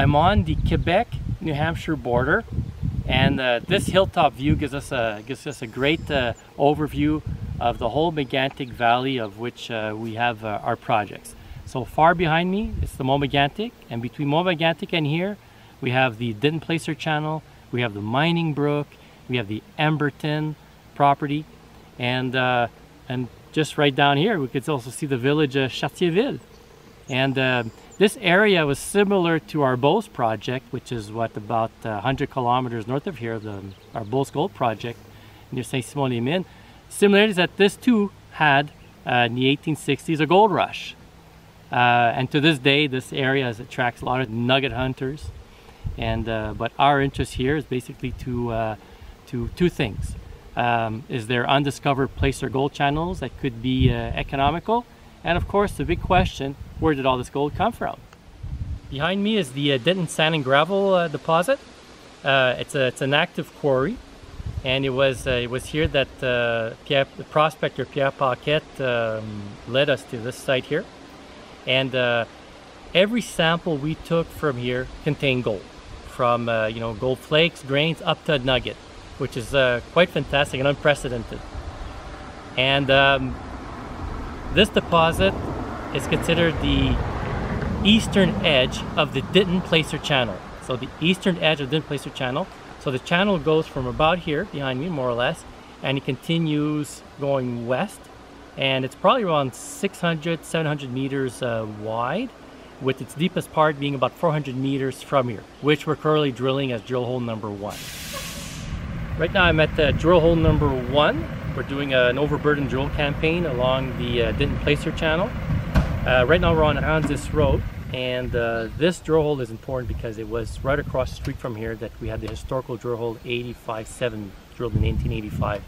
I'm on the Quebec-New Hampshire border and uh, this hilltop view gives us a, gives us a great uh, overview of the whole Megantic Valley of which uh, we have uh, our projects. So far behind me is the Mont-Megantic and between Mont-Megantic and here we have the Ditton Placer Channel, we have the Mining Brook, we have the Emberton property and, uh, and just right down here we could also see the village of Chartierville. And uh, this area was similar to our Beauce project, which is what about uh, 100 kilometers north of here, the, our Beauce Gold project near Saint-Simon-les-Mines. Similar is that this too had uh, in the 1860s a gold rush. Uh, and to this day, this area attracts a lot of nugget hunters. And uh, but our interest here is basically to uh, to two things: um, is there undiscovered placer gold channels that could be uh, economical, and of course, the big question where did all this gold come from? Behind me is the uh, Ditton Sand and Gravel uh, deposit. Uh, it's, a, it's an active quarry and it was uh, it was here that uh, Pierre, the prospector Pierre Paquette um, led us to this site here. And uh, every sample we took from here contained gold. From you know gold flakes, grains, up to a nugget, which is quite fantastic and unprecedented. And um, this deposit is considered the eastern edge of the Ditton Placer Channel. So the eastern edge of the Ditton Placer Channel. So the channel goes from about here behind me, more or less, and it continues going west. And it's probably around 600, 700 meters uh, wide, with its deepest part being about 400 meters from here, which we're currently drilling as drill hole number one. Right now I'm at the drill hole number one. We're doing an overburden drill campaign along the uh, Ditton Placer Channel. Uh, right now we're on Anzus Road and uh, this drill hole is important because it was right across the street from here that we had the historical drill hole 85-7 drilled in 1885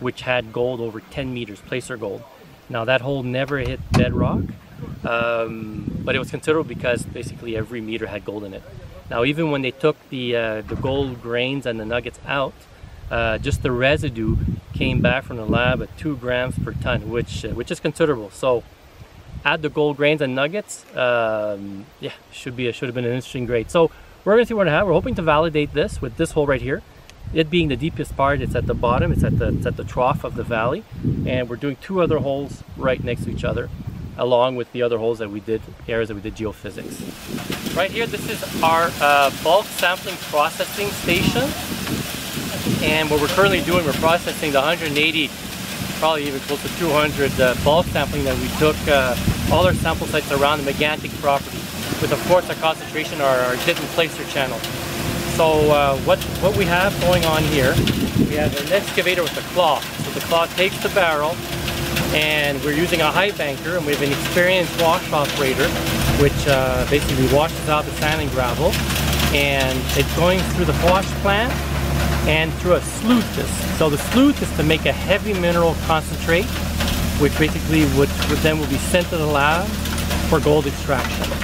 which had gold over 10 meters, placer gold. Now that hole never hit bedrock um, but it was considerable because basically every meter had gold in it. Now even when they took the, uh, the gold grains and the nuggets out uh, just the residue came back from the lab at two grams per ton, which uh, which is considerable. So add the gold grains and nuggets, um, yeah, should be a, should have been an interesting grade. So we're going to see what we have. We're hoping to validate this with this hole right here. It being the deepest part, it's at the bottom, it's at the, it's at the trough of the valley. And we're doing two other holes right next to each other, along with the other holes that we did, areas that we did geophysics. Right here, this is our uh, bulk sampling processing station. And what we're currently doing, we're processing the 180, probably even close to 200 uh, bulk sampling that we took uh, all our sample sites around the Megantic property, with of course our concentration our, our Ditton Placer channel. So uh, what, what we have going on here, we have an excavator with a claw. So the claw takes the barrel and we're using a high banker and we have an experienced wash operator which uh, basically washes out the sand and gravel and it's going through the wash plant and through a disc. So the sluice is to make a heavy mineral concentrate, which basically would, would then will be sent to the lab for gold extraction.